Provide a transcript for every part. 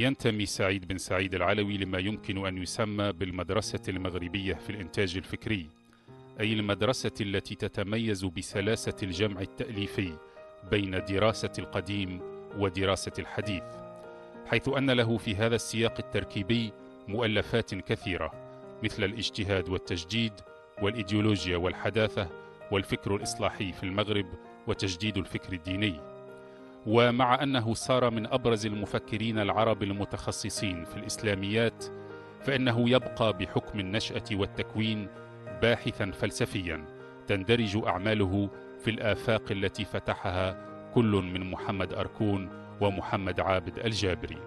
ينتمي سعيد بن سعيد العلوي لما يمكن أن يسمى بالمدرسة المغربية في الإنتاج الفكري أي المدرسة التي تتميز بسلاسة الجمع التأليفي بين دراسة القديم ودراسة الحديث حيث أن له في هذا السياق التركيبي مؤلفات كثيرة مثل الاجتهاد والتجديد والإيديولوجيا والحداثة والفكر الإصلاحي في المغرب وتجديد الفكر الديني. ومع أنه صار من أبرز المفكرين العرب المتخصصين في الإسلاميات فإنه يبقى بحكم النشأة والتكوين باحثا فلسفيا تندرج أعماله في الآفاق التي فتحها كل من محمد أركون ومحمد عابد الجابري.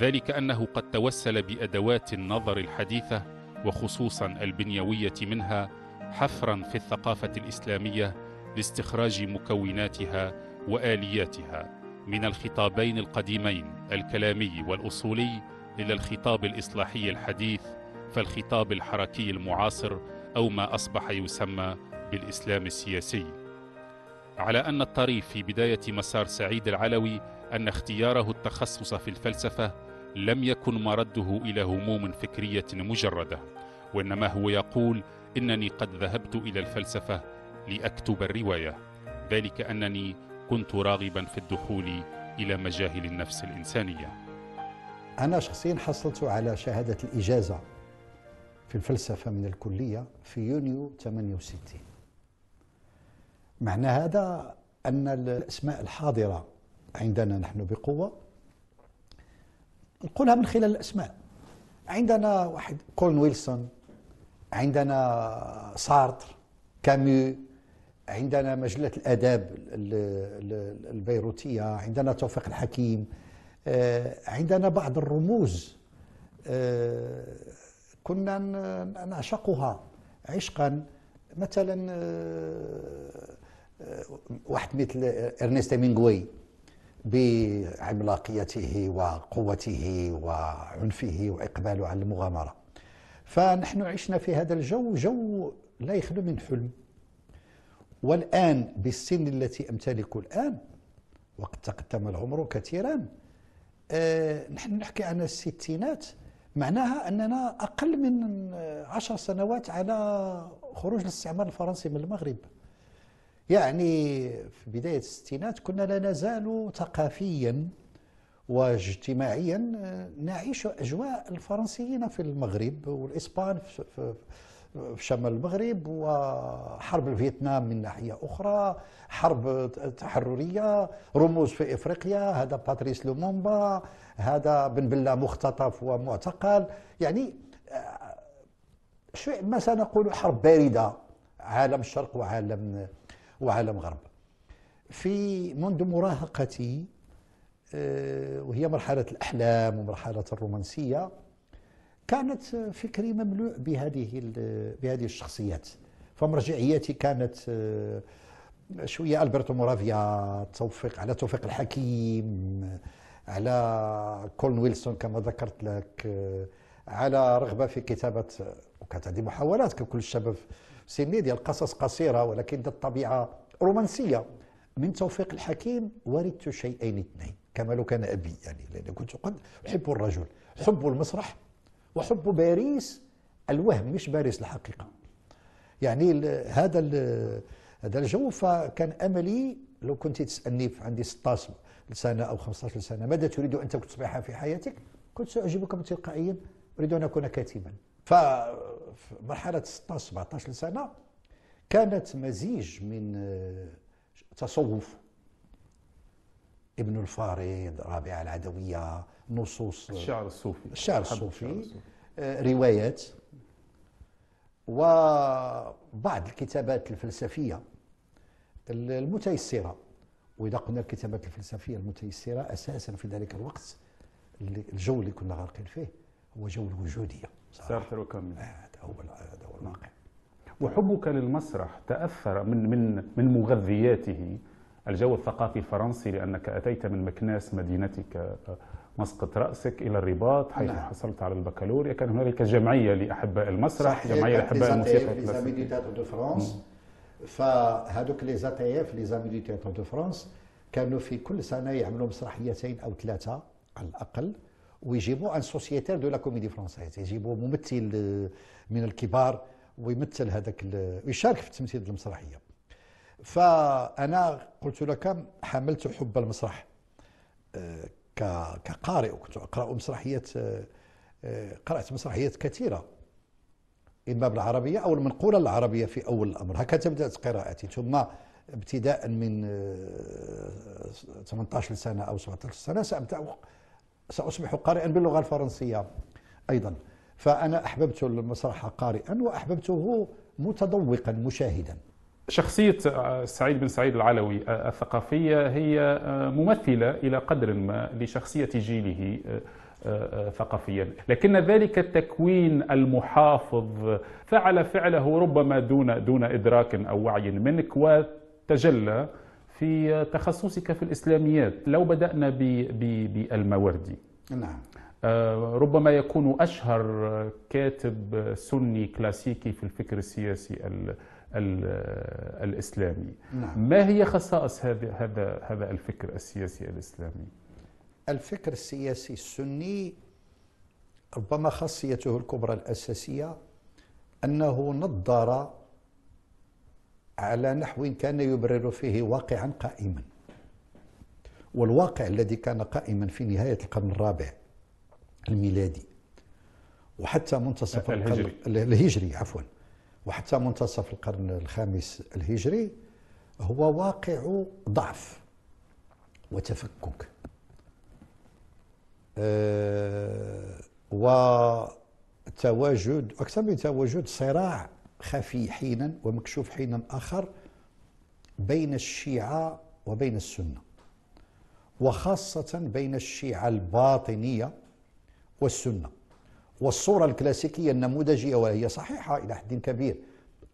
ذلك أنه قد توسل بأدوات النظر الحديثة وخصوصا البنيوية منها حفرا في الثقافة الإسلامية لاستخراج مكوناتها وآلياتها من الخطابين القديمين الكلامي والأصولي إلى الخطاب الإصلاحي الحديث فالخطاب الحركي المعاصر أو ما أصبح يسمى بالإسلام السياسي. على أن الطريف في بداية مسار سعيد العلوي أن اختياره التخصص في الفلسفة لم يكن مرده إلى هموم فكرية مجردة وإنما هو يقول إنني قد ذهبت إلى الفلسفة لأكتب الرواية ذلك أنني كنت راغبا في الدخول إلى مجاهل النفس الإنسانية. أنا شخصيا حصلت على شهادة الإجازة في الفلسفة من الكلية في يونيو 68. معنى هذا أن الأسماء الحاضرة عندنا نحن بقوة نقولها من خلال الأسماء. عندنا واحد كولن ويلسون عندنا سارتر كاميو عندنا مجلة الآداب البيروتية عندنا توفيق الحكيم آه، عندنا بعض الرموز آه، كنا نعشقها عشقا. مثلا آه، واحد مثل ارنست همنغواي بعملاقيته وقوته وعنفه وإقباله على المغامرة. فنحن عشنا في هذا الجو جو لا يخلو من حلم. والآن بالسن التي أمتلك الآن وقد تقدم العمر كثيرا آه نحن نحكي عن الستينات. معناها أننا أقل من عشر سنوات على خروج الاستعمار الفرنسي من المغرب. يعني في بداية الستينات كنا لا نزال ثقافيا واجتماعيا آه، نعيش أجواء الفرنسيين في المغرب والإسبان في في شمال المغرب وحرب فيتنام من ناحية أخرى حرب تحررية رموز في إفريقيا هذا باتريس لومومبا هذا بن بلا مختطف ومعتقل. يعني آه، شيء ما سنقول حرب باردة عالم الشرق وعالم وعالم غرب. في منذ مراهقتي آه، وهي مرحلة الأحلام ومرحلة الرومانسية كانت فكري مملوء بهذه بهذه الشخصيات. فمرجعيتي كانت آه، شوية ألبرتو مورافيا توفيق على توفيق الحكيم على كولن ويلسون كما ذكرت لك آه، على رغبة في كتابة وكانت هذه محاولات ككل الشباب سني ديال قصص قصيرة ولكن ذات طبيعه رومانسية. من توفيق الحكيم وردت شيئين اثنين كما لو كان أبي يعني لأن كنت قد أحب الرجل حب المسرح وحب باريس الوهم مش باريس الحقيقة. يعني هذا هذا الجو فكان أملي لو كنت تسألني عندي 16 سنة أو 15 سنة ماذا تريد أن تصبح في حياتك؟ كنت سأجيبك تلقائيا أريد أن أكون كاتبا. ففي مرحلة 16 17 سنة كانت مزيج من تصوف. ابن الفارض رابعة العدوية نصوص الشعر الصوفي. الشعر الصوفي. آه، روايات. وبعض الكتابات الفلسفية المتيسرة. وإذا قلنا الكتابات الفلسفية المتيسرة أساسا في ذلك الوقت الجو اللي كنا غارقين فيه هو جو الوجودية. سارتر وكامل هذا هو هذا هو الواقع. وحبك للمسرح تأثر من من من مغذياته. الجو الثقافي الفرنسي لأنك أتيت من مكناس مدينتك. مسقط رأسك إلى الرباط حيث نعم. حصلت على البكالوريا. كان هنالك جمعية لأحباء المسرح جمعية لأحباء الموسيقى فهذوك les actifs les amis du théâtre de France كانوا في كل سنة يعملوا مسرحيتين أو ثلاثة على الأقل ويجيبوا un sociétaire de la Comédie-Française يجيبوا ممثل من الكبار ويمثل هذاك ويشارك في تمثيل المسرحية. فأنا قلت لك حملت حب المسرح. آه، كقارئ وكنت أقرأ مسرحيات آه، آه، قرأت مسرحيات كثيرة اما بالعربيه أو المنقولة العربية في أول الأمر. هكذا بدأت قراءتي. ثم ابتداء من 18 سنة أو 17 سنة سأبدأ سأصبح قارئا باللغة الفرنسية أيضا. فأنا أحببت المسرح قارئا وأحببته متذوقا مشاهدا. شخصية سعيد بن سعيد العلوي الثقافية هي ممثلة إلى قدر ما لشخصية جيله ثقافيا. لكن ذلك التكوين المحافظ فعل فعله ربما دون دون إدراك أو وعي منك وتجلى في تخصصك في الإسلاميات. لو بدأنا بالماوردي نعم. ربما يكون أشهر كاتب سني كلاسيكي في الفكر السياسي الإسلامي. نعم. ما هي خصائص هذا هذا هذا الفكر السياسي الإسلامي؟ الفكر السياسي السني ربما خاصيته الكبرى الأساسية أنه نظر على نحو كان يبرر فيه واقعا قائما. والواقع الذي كان قائما في نهاية القرن الرابع الميلادي وحتى منتصف الهجري. الهجري عفوا. وحتى منتصف القرن الخامس الهجري هو واقع ضعف وتفكك. أه وتواجد أكثر من تواجد صراع خفي حينا ومكشوف حينا آخر بين الشيعة وبين السنة وخاصة بين الشيعة الباطنية والسنة. والصورة الكلاسيكية النموذجية وهي صحيحة إلى حد كبير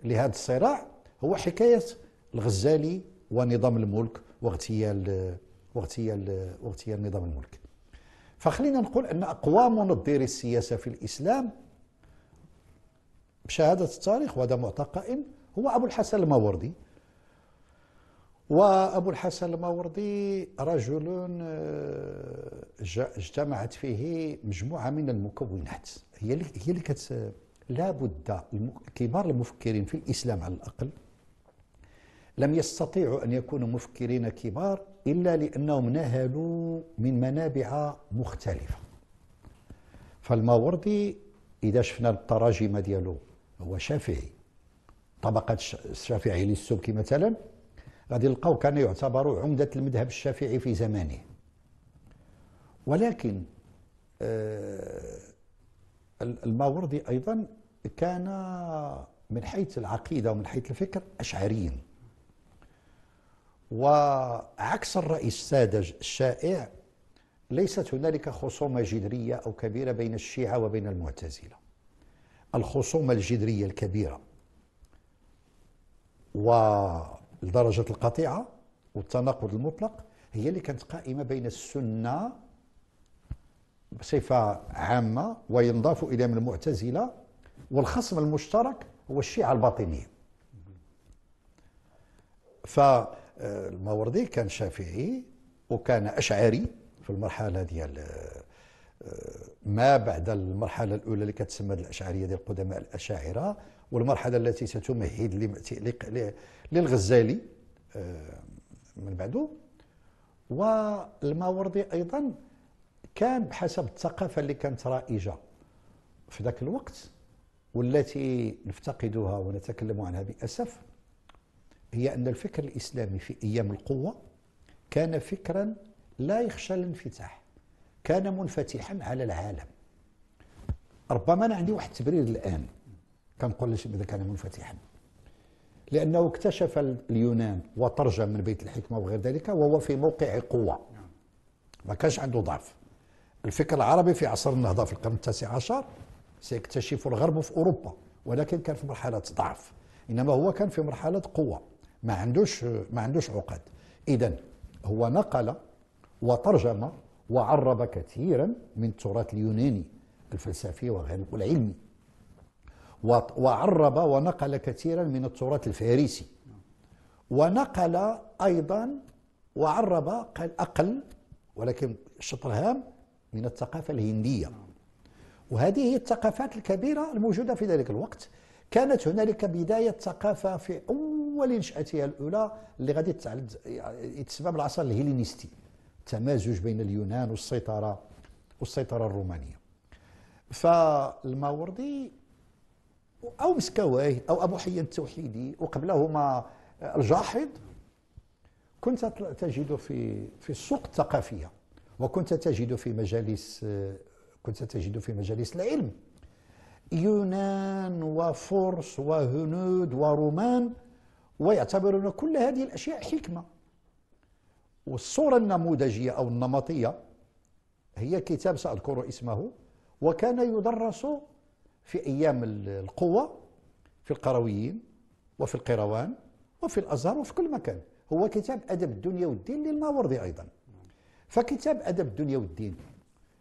لهذا الصراع هو حكاية الغزالي ونظام الملك واغتيال واغتيال واغتيال نظام الملك. فخلينا نقول أن أقوى منظري السياسة في الإسلام بشهادة التاريخ وهذا معتقد هو أبو الحسن الماوردي. وأبو الحسن الماوردي رجل آه، اجتمعت فيه مجموعة من المكونات. هي اللي هي اللي كت لابد كبار المفكرين في الإسلام على الأقل لم يستطيعوا أن يكونوا مفكرين كبار إلا لأنهم نهلوا من منابع مختلفة. فالماوردي إذا شفنا التراجم ديالو هو شافعي. طبقة الشافعي للسبكي مثلا غادي نلقاو كان يعتبر عمدة المذهب الشافعي في زمانه. ولكن آه، الماوردي أيضا كان من حيث العقيدة ومن حيث الفكر أشعريا. وعكس الرأي الساذج الشائع ليست هنالك خصومة جذرية أو كبيرة بين الشيعة وبين المعتزلة. الخصومة الجذرية الكبيرة ولدرجة القطيعة والتناقض المطلق هي اللي كانت قائمة بين السنة بصفة عامة وينضاف إلى من المعتزلة والخصم المشترك هو الشيعة الباطنية. فالماوردي كان شافعي وكان أشعري في المرحلة ديال ما بعد المرحلة الأولى اللي كتسمى الأشعرية ديال القدماء الأشاعرة والمرحلة التي ستمهد للغزالي آه، من بعده. والماوردي أيضا كان بحسب الثقافة اللي كانت رائجة في ذاك الوقت والتي نفتقدها ونتكلم عنها بأسف هي أن الفكر الإسلامي في أيام القوة كان فكرا لا يخشى الانفتاح كان منفتحا على العالم. ربما أنا عندي واحد التبرير الآن كنقول ليش إذا كان منفتحا. لأنه اكتشف اليونان وترجم من بيت الحكمة وغير ذلك وهو في موقع قوة. ما كانش عنده ضعف الفكر العربي في عصر النهضة في القرن التاسع عشر سيكتشف الغرب في أوروبا ولكن كان في مرحلة ضعف. إنما هو كان في مرحلة قوة. ما عندوش ما عندوش عقد. إذا هو نقل وترجم وعرب كثيرا من التراث اليوناني الفلسفي والعلمي وعرب ونقل كثيرا من التراث الفارسي. ونقل أيضا وعرب قال أقل ولكن الشطر هام من الثقافة الهندية. وهذه هي الثقافات الكبيرة الموجودة في ذلك الوقت. كانت هنالك بداية ثقافة في أول نشأتها الأولى اللي غادي يتسمى بالعصر الهيلينستي تمازج بين اليونان والسيطرة والسيطرة الرومانية. فالماوردي أو مسكواي أو أبو حيان التوحيدي وقبلهما الجاحظ كنت تجد في في السوق الثقافية. وكنت تجد في مجالس كنت تجد في مجالس العلم. يونان وفرس وهنود ورومان ويعتبرون كل هذه الأشياء حكمة. والصورة النموذجية أو النمطية هي كتاب سأذكر اسمه وكان يدرس في أيام القوة في القرويين وفي القيروان وفي الأزهر وفي كل مكان. هو كتاب أدب الدنيا والدين للماوردي أيضا. فكتاب أدب الدنيا والدين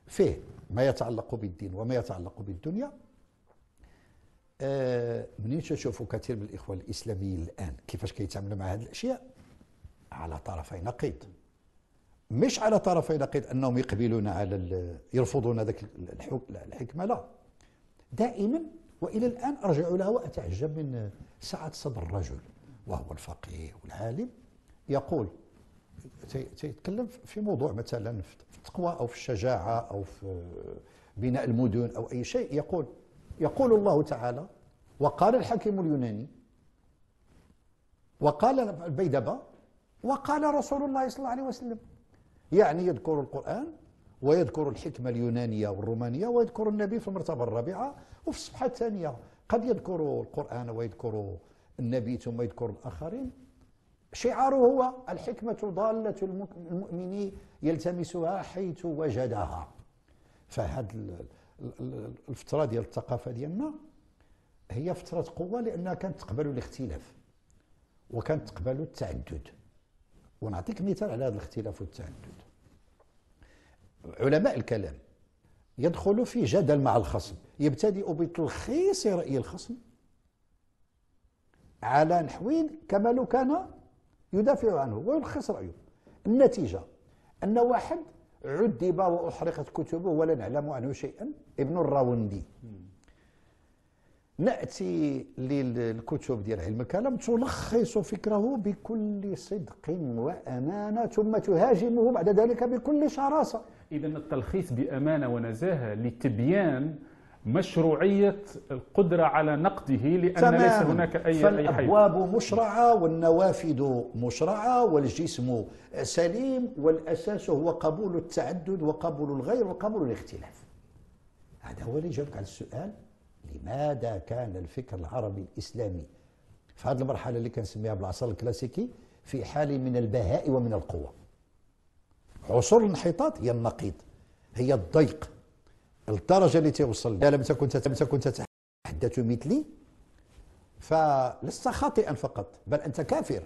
فيه ما يتعلق بالدين وما يتعلق بالدنيا. آه منين تشوفوا كثير من الإخوة الإسلاميين الآن؟ كيفاش كيتعاملوا مع هذه الأشياء؟ على طرفي نقيض. مش على طرفي نقيض أنهم يقبلون على يرفضون ذاك الحكمة لا. دائما وإلى الآن أرجع لها وأتعجب من سعه صدر الرجل وهو الفقيه والعالم يقول تيتكلم في موضوع مثلا في التقوى أو في الشجاعة أو في بناء المدن أو أي شيء يقول يقول الله تعالى وقال الحكيم اليوناني وقال البيدبة وقال رسول الله صلى الله عليه وسلم. يعني يذكر القرآن ويذكر الحكمة اليونانية والرومانية ويذكر النبي في المرتبة الرابعة وفي الصفحة الثانية. قد يذكر القرآن ويذكر النبي ثم يذكر الآخرين. شعاره هو الحكمة ضالة المؤمن يلتمسها حيث وجدها. فهاد الفترة ديال الثقافة ديالنا هي فترة قوة لأنها كانت تقبل الاختلاف وكانت تقبل التعدد. ونعطيك مثال على هذا الاختلاف والتعدد. علماء الكلام يدخل في جدل مع الخصم يبتدئ بتلخيص رأي الخصم على نحو كما لو كان يدافع عنه ويلخص رأيه. النتيجة أن واحد عذب وأحرقت كتبه ولا نعلم عنه شيئا ابن الراوندي. نأتي للكتب ديال علم الكلام. تلخص فكره بكل صدق وأمانة ثم تهاجمه بعد ذلك بكل شراسة. اذا التلخيص بأمانة ونزاهة لتبيان مشروعية القدرة على نقده لأن تمام. ليس هناك أي فالأبواب مشرعة والنوافذ مشرعة والجسم سليم والأساس هو قبول التعدد وقبول الغير وقبول الاختلاف. هذا هو اللي يجاوبك على السؤال. لماذا كان الفكر العربي الإسلامي في هذه المرحلة اللي كنسميها بالعصر الكلاسيكي في حال من البهاء ومن القوة؟ عصور الانحطاط هي النقيض هي الضيق. الدرجة التي توصل لم تكن لم تكن تتحدث مثلي فلست خاطئا فقط بل أنت كافر.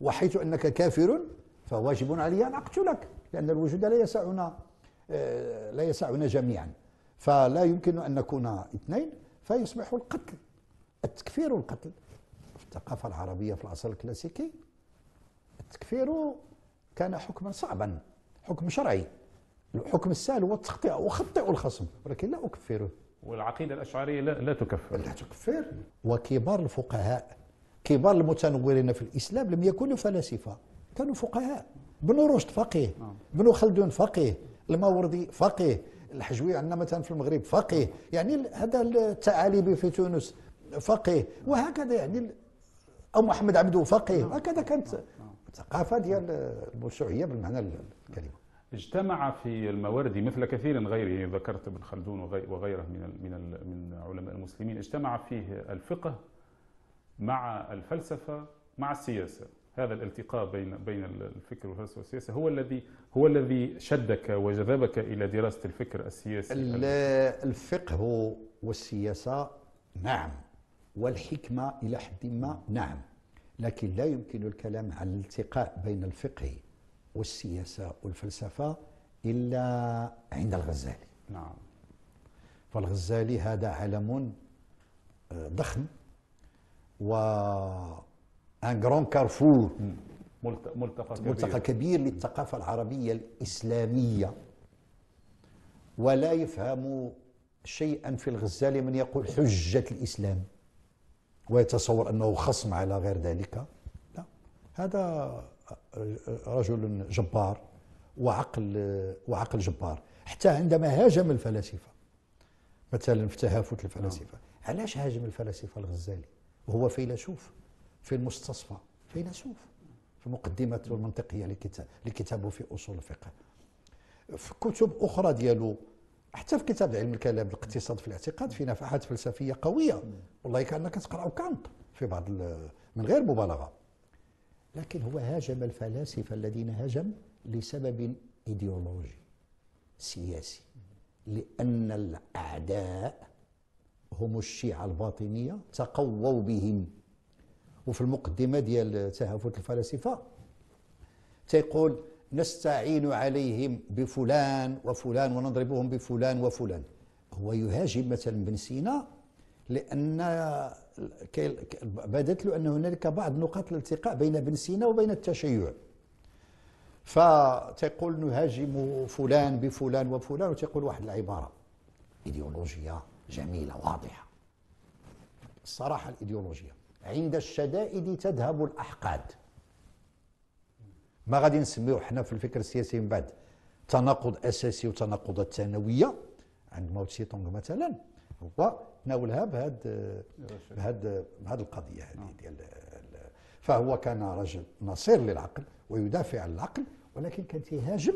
وحيث أنك كافر فواجب علي أن أقتلك لأن الوجود لا يسعنا آه، لا يسعنا جميعا. فلا يمكن أن نكون اثنين فيصبح القتل التكفير والقتل في الثقافة العربية في العصر الكلاسيكي التكفير كان حكما صعبا حكم شرعي. الحكم السهل هو التخطئة أخطئ الخصم ولكن لا أكفره. والعقيدة الأشعرية لا, لا تكفر. لا تكفر. وكبار الفقهاء كبار المتنورين في الإسلام لم يكونوا فلاسفة كانوا فقهاء. ابن رشد فقيه نعم. ابن خلدون فقيه الماوردي فقيه الحجوي عندنا مثلا في المغرب فقيه. يعني هذا التعاليبي في تونس فقيه. وهكذا يعني أو محمد عبدو فقيه. هكذا كانت الثقافة ديال الموسوعيه بالمعنى الكلمة. اجتمع في المواردي مثل كثير غيره ذكرت ابن خلدون وغيره من من من علماء المسلمين اجتمع فيه الفقه مع الفلسفة مع السياسة. هذا الالتقاء بين بين الفكر والفلسفة والسياسة هو الذي هو الذي شدك وجذبك إلى دراسة الفكر السياسي الفقه والسياسة نعم والحكمة إلى حد ما نعم لكن لا يمكن الكلام عن الالتقاء بين الفقه. والسياسة والفلسفة إلا عند الغزالي. نعم. فالغزالي هذا علم آه، ضخم و ان جران كارفور ملتقى كبير. ملتقى كبير للثقافة العربية الإسلامية. ولا يفهم شيئا في الغزالي من يقول حجة الإسلام ويتصور أنه خصم على غير ذلك. لا. هذا رجل جبار وعقل وعقل جبار. حتى عندما هاجم الفلاسفة مثلا في تهافت الفلاسفة. علاش هاجم الفلاسفة الغزالي؟ وهو فيلسوف في المستصفى فيلسوف في مقدمة المنطقية لكتاب لكتابه في أصول الفقه. في كتب أخرى ديالو حتى في كتاب علم الكلام الاقتصاد في الاعتقاد في نفحات فلسفية قوية. والله كأنك تقرأ كانت في بعض من غير مبالغة. لكن هو هاجم الفلاسفة الذين هاجم لسبب إيديولوجي سياسي لأن الأعداء هم الشيعة الباطنية تقووا بهم. وفي المقدمة ديال تهافت الفلاسفة تيقول نستعين عليهم بفلان وفلان ونضربهم بفلان وفلان. هو يهاجم مثلا ابن سينا لأن بدت له أن هنالك بعض نقاط الالتقاء بين ابن سينا وبين التشيع. فتقول نهاجم فلان بفلان وفلان وتقول واحد العبارة إيديولوجية جميلة واضحة. الصراحه الإيديولوجية. عند الشدائد تذهب الأحقاد. ما غادي نسميوه حنا في الفكر السياسي من بعد تناقض أساسي وتناقضات ثانوية. عند ماو تسي تونغ مثلا هو ناولها بهذا بهذا بهذه القضية هذه ديال فهو كان رجل نصير للعقل ويدافع عن العقل ولكن كان تيهاجم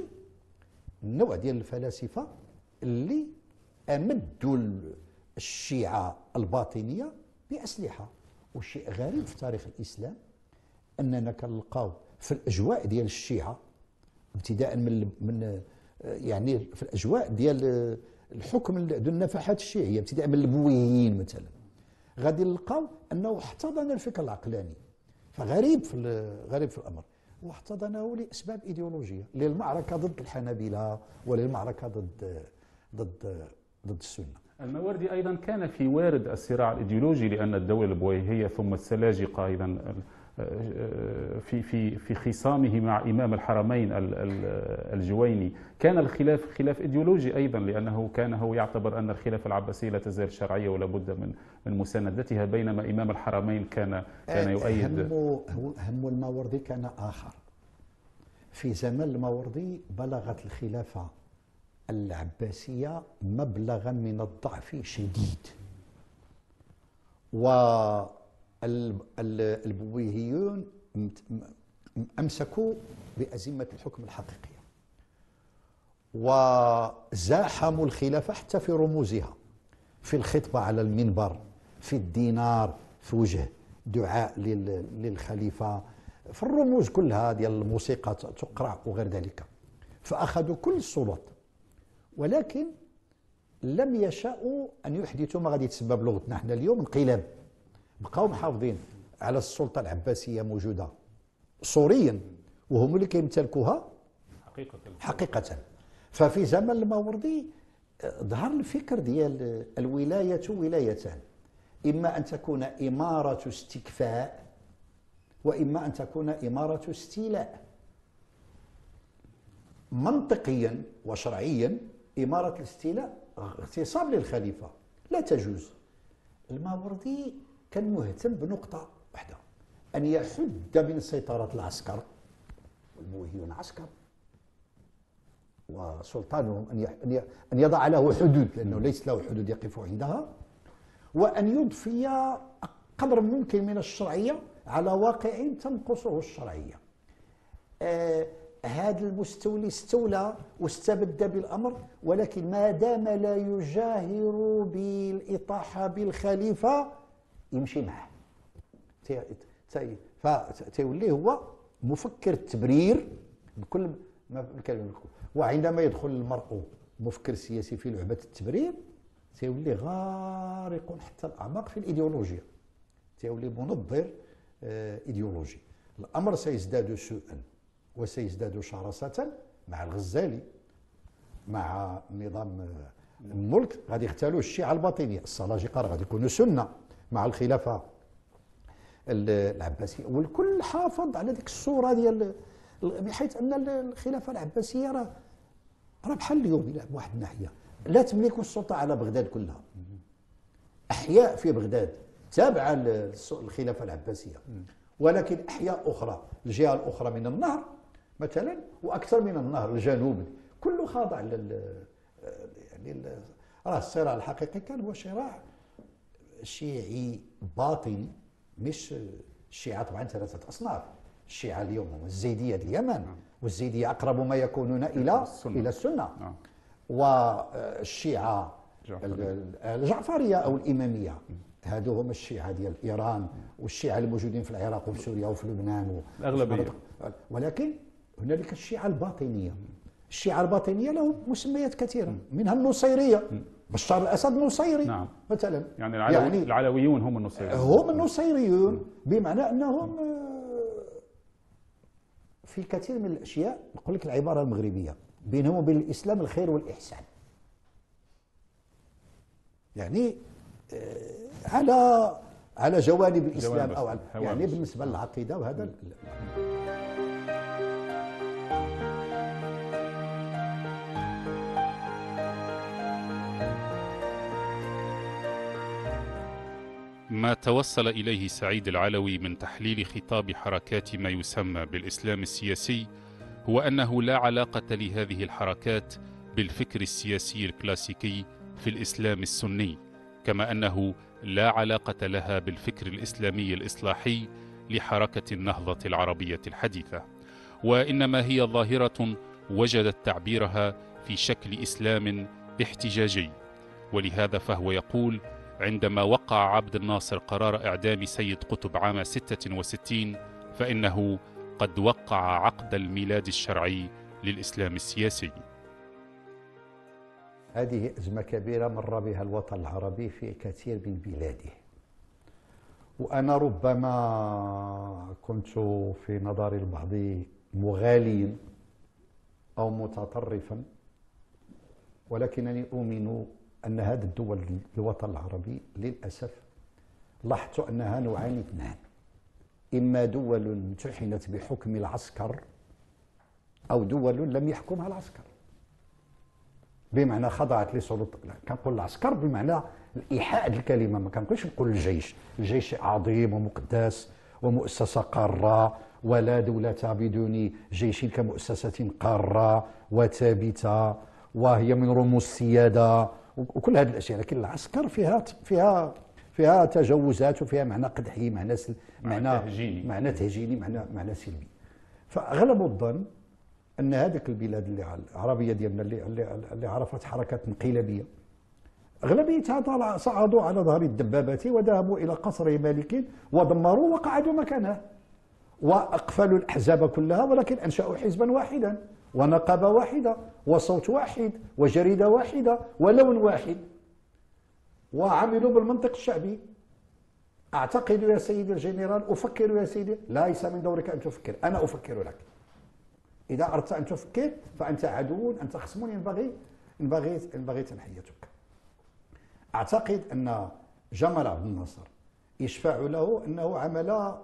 النوع ديال الفلاسفة اللي أمدوا الشيعة الباطنية بأسلحة. وشيء غريب في تاريخ الإسلام أننا كنلقاو في الأجواء ديال الشيعة ابتداء من من يعني في الأجواء ديال الحكم ذو النفحات الشيعيه ابتداء من البويهيين مثلا. غادي نلقاو أنه احتضن الفكر العقلاني. فغريب في غريب في الأمر. واحتضنه لأسباب إيديولوجية. للمعركة ضد الحنابلة وللمعركة ضد ضد ضد السنة. المواردي أيضا كان في وارد الصراع الإيديولوجي لأن الدولة البويهية ثم السلاجقة أيضا في في في خصامه مع إمام الحرمين الجويني. كان الخلاف خلاف إيديولوجي أيضا لأنه كان هو يعتبر أن الخلافه العباسية لا تزال شرعية ولا بد من من مساندتها بينما إمام الحرمين كان كان يؤيد. هم هم الماوردي كان آخر. في زمن الماوردي بلغت الخلافة العباسية مبلغا من الضعف شديد. و البويهيون أمسكوا بأزمة الحكم الحقيقية. وزاحموا الخلافة حتى في رموزها. في الخطبة على المنبر في الدينار في وجه دعاء للخليفة. في الرموز كلها ديال الموسيقى تقرأ وغير ذلك. فأخذوا كل السلطات ولكن لم يشاءوا أن يحدثوا. ما غادي يتسبب بلغتنا إحنا اليوم؟ انقلاب. بقاو محافظين على السلطة العباسية موجودة صوريا وهم اللي كيمتلكوها حقيقة. حقيقه ففي زمن الماوردي آه، ظهر الفكر ديال الولاية ولايتان. إما أن تكون إمارة استكفاء وإما أن تكون إمارة استيلاء. منطقيا وشرعيا إمارة الاستيلاء اغتصاب للخليفة. لا تجوز. الماوردي كان مهتم بنقطة واحدة أن يحد من سيطرة العسكر والموهيون عسكر وسلطانهم أن أن يضع له حدود لأنه ليس له حدود يقف عندها وأن يضفي قدر ممكن من الشرعية على واقع تنقصه الشرعية. آه هذا المستولي استولى واستبد بالأمر ولكن ما دام لا يجاهر بالإطاحة بالخليفة يمشي معه. فتولي هو مفكر التبرير بكل ما الكلمة وعندما يدخل المرء مفكر سياسي في لعبة التبرير تيولي غارق حتى الأعماق في الإيديولوجيا. تيولي منظر آه، إيديولوجي. الأمر سيزداد سوءا وسيزداد شراسة مع الغزالي مع نظام الملك. غادي يغتالوه الشيعة الباطنية. السلاجقه غادي يكونوا سنة. مع الخلافة العباسية. والكل حافظ على ديك الصورة ديال بحيث أن الخلافة العباسية راه راه بحال اليوم إلى بواحد الناحية. لا تملك السلطة على بغداد كلها. أحياء في بغداد تابعة للخلافة العباسية. ولكن أحياء أخرى الجهة الأخرى من النهر مثلا وأكثر من النهر الجنوبي. كله خاضع لل يعني راه الصراع الحقيقي كان هو صراع شيعي باطني مش الشيعة طبعا ثلاثة أصناف. الشيعة اليوم هم الزيدية اليمن والزيدية أقرب ما يكونون إلى السنة. إلى السنة. نعم. والشيعة الجعفرية أو الإمامية. هادو هما الشيعة ديال إيران والشيعة الموجودين في العراق وفي سوريا وفي لبنان الأغلبية. ولكن هنالك الشيعة الباطنية. الشيعة الباطنية لهم مسميات كثيرة منها النصيرية. بشار الأسد نصيري نعم. مثلا. يعني, العلوي يعني العلويون هم النصيريون هم النصيريون بمعنى أنهم آه، في كثير من الأشياء نقول لك العبارة المغربية بينهم وبين الاسلام الخير والإحسان. يعني آه، على على جوانب الإسلام أو على يعني بالنسبة للعقيدة وهذا ما توصل إليه سعيد العلوي من تحليل خطاب حركات ما يسمى بالإسلام السياسي هو أنه لا علاقة لهذه الحركات بالفكر السياسي الكلاسيكي في الإسلام السني كما أنه لا علاقة لها بالفكر الإسلامي الإصلاحي لحركة النهضة العربية الحديثة وإنما هي ظاهرة وجدت تعبيرها في شكل إسلام احتجاجي ولهذا فهو يقول عندما وقع عبد الناصر قرار إعدام سيد قطب عام 66 فإنه قد وقع عقد الميلاد الشرعي للإسلام السياسي. هذه أزمة كبيرة مر بها الوطن العربي في كثير من بلاده. وأنا ربما كنت في نظر البعض مغاليا أو متطرفا ولكنني أؤمن أن هذه الدول الوطن العربي للأسف لاحظت أنها نوعان اثنان. إما دول امتحنت بحكم العسكر أو دول لم يحكمها العسكر. بمعنى خضعت لسلطة كنقول العسكر بمعنى الإيحاء الكلمة. ما كنقولش نقول الجيش. الجيش عظيم ومقدس ومؤسسة قارة ولا دولة بدون جيش كمؤسسة قارة وثابتة وهي من رموز السيادة. وكل هذه الأشياء لكن العسكر فيها فيها فيها تجاوزات وفيها معنى قدحي معنى سل معنى تهجيني. معنى تهجيني معنى معنى سلبي فأغلب الظن أن هذيك البلاد اللي العربية ديالنا اللي اللي, اللي عرفت حركات انقلابية اغلبيتها صعدوا على ظهر الدبابات وذهبوا إلى قصر مالك ودمروا وقعدوا مكانه وأقفلوا الأحزاب كلها ولكن أنشأوا حزبا واحدا. ونقابة واحدة وصوت واحد وجريدة واحدة ولون واحد. وعملوا بالمنطق الشعبي. أعتقد يا سيدي الجنرال أفكر يا سيدي ليس من دورك أن تفكر. أنا أفكر لك. إذا أردت أن تفكر فأنت عدو أنت خصم ينبغي ينبغي ينبغي تنحيتك أعتقد أن جمال عبد الناصر يشفع له أنه عمل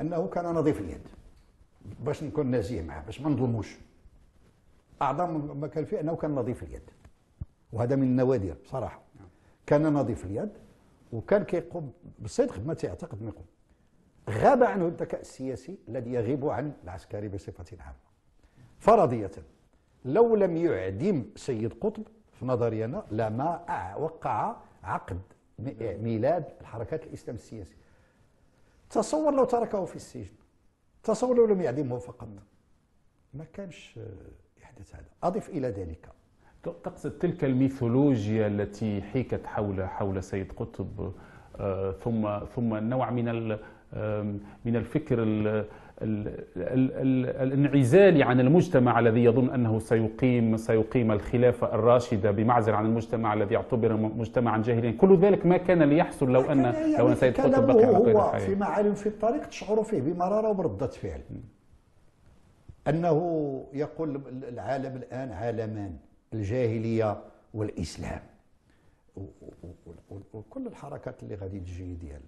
أنه كان نظيف اليد. باش نكون نزيه معاه باش ما نظلموش. اعظم ما كان فيه أنه كان نظيف اليد. وهذا من النوادر بصراحة. كان نظيف اليد وكان كيقوم بالصدق بما تعتقد ما يقوم. غاب عنه الذكاء السياسي الذي يغيب عن العسكري بصفة عامة. فرضية لو لم يعدم سيد قطب في نظري أنا لما وقع عقد ميلاد الحركات الاسلام السياسي تصور لو تركه في السجن. تصور لو لم يعدمه فقط. ما كانش يحدث هذا. أضف إلى ذلك. تقصد تلك الميثولوجيا التي حيكت حول حول سيد قطب آه، ثم ثم نوع من من الفكر الانعزال عن المجتمع الذي يظن انه سيقيم سيقيم الخلافه الراشده بمعزل عن المجتمع الذي يعتبر مجتمعا جاهليا، كل ذلك ما كان ليحصل لو ان يعني لو ان سيد قطب بقي على قيد الحياة. في معالم في الطريق تشعر فيه بمراره وبرده فعل. انه يقول العالم الان عالمان الجاهليه والاسلام. وكل الحركات اللي غادي تجي ديال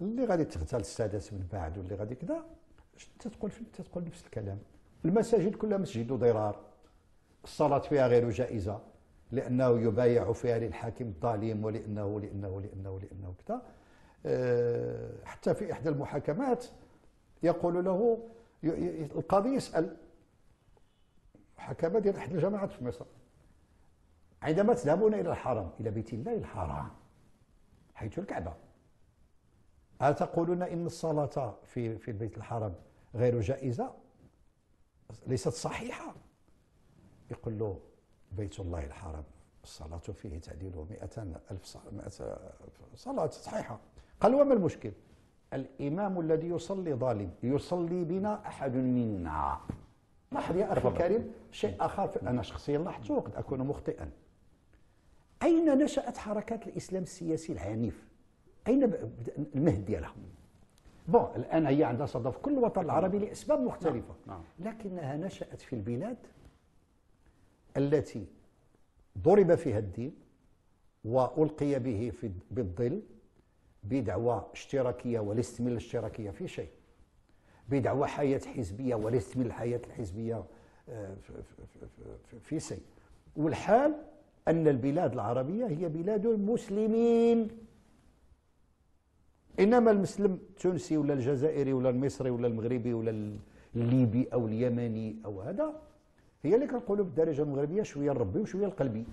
اللي غادي تغتال السادس من بعد واللي غادي كذا تتقول تتقول نفس الكلام. المساجد كلها مسجد ضرار الصلاة فيها غير جائزة لأنه يبايع فيها للحاكم الظالم ولأنه لأنه لأنه لأنه كذا. آه، حتى في إحدى المحاكمات يقول له القاضي يسأل. محاكمة ديال إحدى الجامعات في مصر. عندما تذهبون إلى الحرم إلى بيت الله الحرام حيث الكعبة. هل تقولون إن الصلاة في في البيت الحرام غير جائزة؟ ليست صحيحة. يقول له بيت الله الحرام الصلاة فيه تعديل 200 ألف صلاة صحيحة. قال وما المشكل؟ الإمام الذي يصلي ظالم يصلي بنا أحد منا. لاحظ يا أخي الكريم شيء آخر أنا شخصيا لاحظته قد أكون مخطئا. أين نشأت حركات الإسلام السياسي العنيف؟ أين المهد ديالها بون الآن هي عندها صدى في كل الوطن العربي لأسباب مختلفة. نعم. لكنها نشأت في البلاد التي ضرب فيها الدين وألقي به في بالظل بدعوى اشتراكية وليست من الاشتراكية في شيء. بدعوى حياة حزبية وليست من الحياة الحزبية آه، في شيء. والحال أن البلاد العربية هي بلاد المسلمين. إنما المسلم التونسي ولا الجزائري ولا المصري ولا المغربي ولا الليبي أو اليمني أو هذا هي اللي كنقولوا بالدارجه المغربية شوية الربي وشوية القلبي.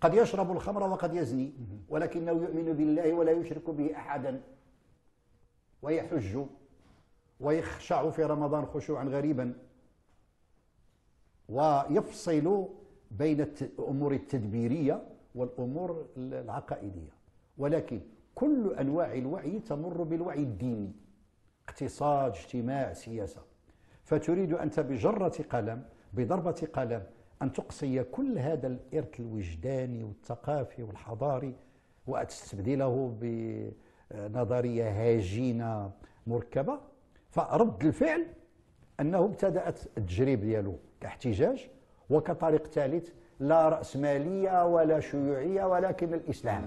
قد يشرب الخمر وقد يزني ولكنه يؤمن بالله ولا يشرك به أحدا. ويحج ويخشع في رمضان خشوعا غريبا. ويفصل بين الأمور التدبيرية والأمور العقائدية. ولكن كل أنواع الوعي تمر بالوعي الديني. اقتصاد اجتماع سياسة. فتريد أنت بجرة قلم بضربة قلم أن تقصي كل هذا الإرث الوجداني والثقافي والحضاري وتستبدله بنظرية هاجينة مركبة. فرد الفعل أنه ابتدأت التجريب ديالو كاحتجاج وكطريق ثالث لا رأسمالية ولا شيوعية ولكن الإسلام.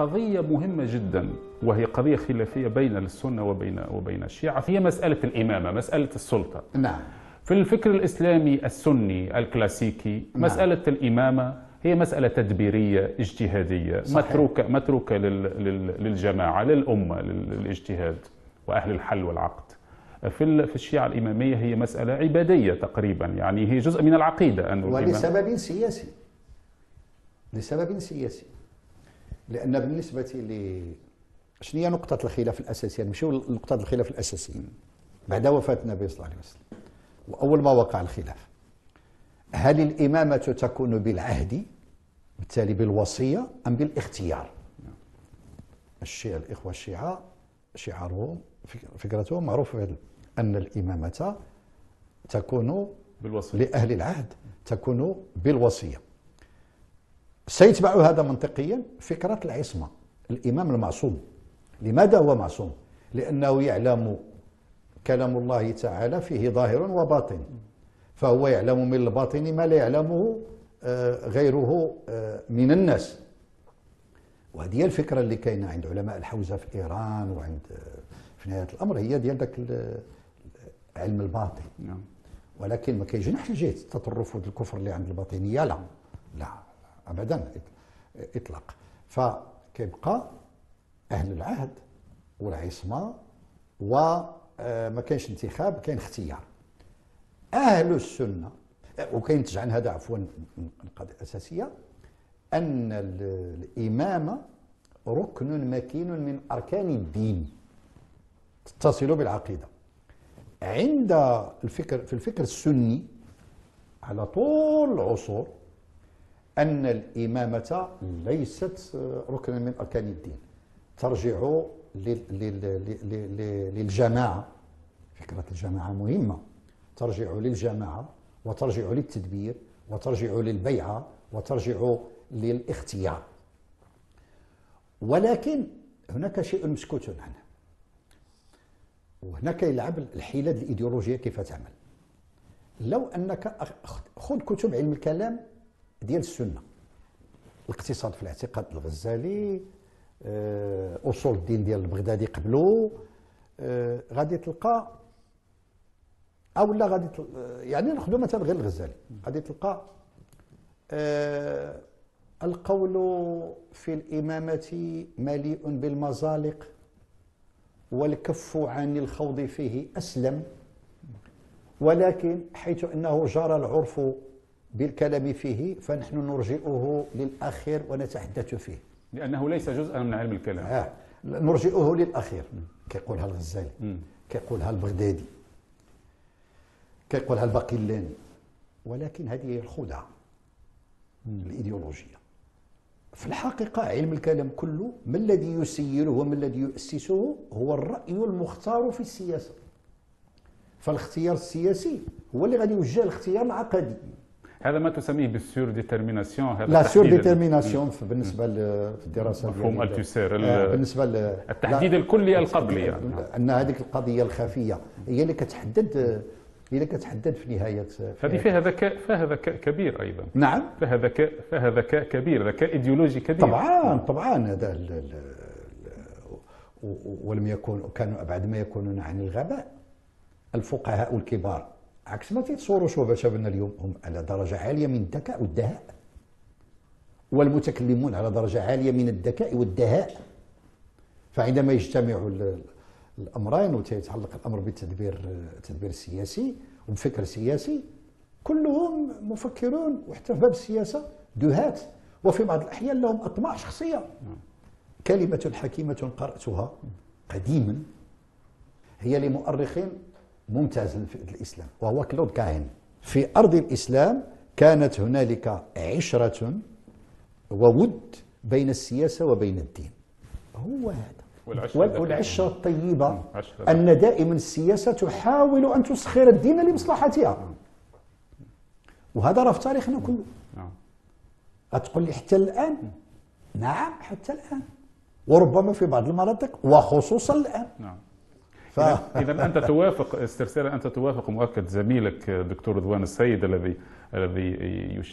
قضية مهمة جدا وهي قضية خلافية بين السنة وبين وبين الشيعة. هي مسألة الإمامة مسألة السلطة. نعم. في الفكر الإسلامي السني الكلاسيكي نعم. مسألة الإمامة هي مسألة تدبيرية اجتهادية. صحيح. متروكة متروكة للجماعة للأمة للاجتهاد وأهل الحل والعقد. في في الشيعة الإمامية هي مسألة عبادية تقريبا يعني هي جزء من العقيدة أن ولسبب سياسي. لسبب سياسي. لأن بالنسبة ل شنو هي نقطة الخلاف الأساسية؟ نمشيو لنقطه الخلاف الأساسية. بعد وفاة النبي صلى الله عليه وسلم. وأول ما وقع الخلاف. هل الإمامة تكون بالعهد؟ بالتالي بالوصية أم بالاختيار؟ الشيعة الإخوة الشيعة شعارهم فكرتهم معروفة أن الإمامة تكون بالوصية. لأهل العهد تكون بالوصية. سيتبع هذا منطقيا فكرة العصمة الإمام المعصوم. لماذا هو معصوم؟ لأنه يعلم كلام الله تعالى فيه ظاهر وباطن فهو يعلم من الباطن ما لا يعلمه آه، غيره آه، من الناس. وهذه هي الفكرة اللي كاينة عند علماء الحوزة في إيران وعند آه، في نهاية الأمر. هي ديال ذاك علم الباطن. نعم. ولكن ما كيجيناش لجهة التطرف والكفر اللي عند الباطنية لا. لا. ابدا إطلاق. فكيبقى أهل العهد والعصمة وما آه، كاينش انتخاب كاين اختيار. أهل السنة وكينتج عن هذا عفوا القضية الاساسيه أن الامامه ركن مكين من أركان الدين. تتصل بالعقيدة. عند الفكر في الفكر السني على طول العصور أن الإمامة ليست ركنا من أركان الدين. ترجع للجماعة. فكرة الجماعة مهمة. ترجع للجماعة وترجع للتدبير وترجع للبيعة وترجع للاختيار. ولكن هناك شيء مسكوت عنه وهناك يلعب الحيلة الإيديولوجية كيف تعمل؟ لو أنك خذ كتب علم الكلام ديال السنة. الاقتصاد في الاعتقاد الغزالي آه، أصول الدين ديال البغدادي قبله آه، غادي تلقى أو لا غادي يعني ناخذ مثلا غير الغزالي. غادي تلقى آه القول في الإمامة مليء بالمزالق والكف عن الخوض فيه أسلم ولكن حيث أنه جرى العرف بالكلام فيه فنحن نرجئه للأخير ونتحدث فيه. لأنه ليس جزءا من علم الكلام. آه. نرجئه للأخير. كيقولها الغزالي كيقولها البغدادي كيقولها الباقلاني ولكن هذه هي الخدعة الإيديولوجية. في الحقيقة علم الكلام كله ما الذي يسيره وما الذي يؤسسه هو الرأي المختار في السياسة. فالاختيار السياسي هو اللي غادي يوجه الاختيار العقدي. هذا ما تسميه بال surdétermination هذا la surdétermination بالنسبة في الدراسة مفهوم التوسير آه، بالنسبة التحديد الكلي القبلي يعني. أن هذيك القضية الخفية هي اللي كتحدد هي اللي كتحدد في نهاية هذه فيها ذكاء فيها ذكاء كبير أيضا. نعم. فيها ذكاء فيها ذكاء كبير ذكاء إيديولوجي كبير. طبعا طبعا هذا ولم يكون كانوا أبعد ما يكونون عن الغباء الفقهاء الكبار. عكس ما تيتصوروا شبابنا اليوم هم على درجة عالية من الذكاء والدهاء. والمتكلمون على درجة عالية من الذكاء والدهاء. فعندما يجتمع الأمرين ويتعلق الأمر بالتدبير التدبير السياسي وبفكر سياسي كلهم مفكرون وحتى في باب السياسة دهات. وفي بعض الأحيان لهم أطماع شخصية. كلمة حكيمة قرأتها قديما هي لمؤرخ ممتاز في الإسلام وهو كلود كاهن. في أرض الإسلام كانت هنالك عشرة وود بين السياسة وبين الدين. هو هذا. والعشرة الطيبة. أن دائما السياسة تحاول أن تسخر الدين لمصلحتها. وهذا راه في تاريخنا كله نعم. أتقول لي حتى الآن؟ نعم حتى الآن. وربما في بعض المناطق وخصوصا الآن. نعم. ف... اذا أنت توافق استرسالا أنت توافق مؤكد زميلك دكتور رضوان السيد الذي الذي